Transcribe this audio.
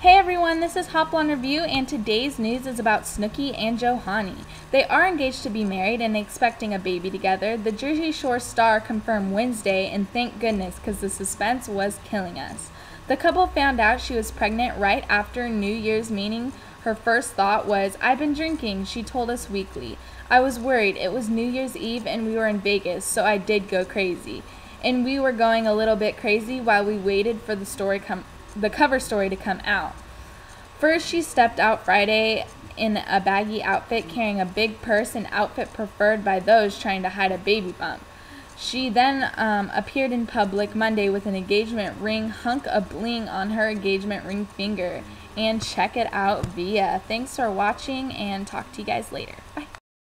Hey everyone, this is Hop Review, and today's news is about Snooki and Jionni. They are engaged to be married and expecting a baby together. The Jersey Shore star confirmed Wednesday, and thank goodness because the suspense was killing us. The couple found out she was pregnant right after New Year's, meaning her first thought was, I've been drinking, she told us weekly. I was worried. It was New Year's Eve and we were in Vegas, so I did go crazy. And we were going a little bit crazy while we waited for the story come the cover story to come out. First, she stepped out Friday in a baggy outfit carrying a big purse, an outfit preferred by those trying to hide a baby bump. She then um, appeared in public Monday with an engagement ring hunk of bling on her engagement ring finger. And check it out via. Thanks for watching and talk to you guys later.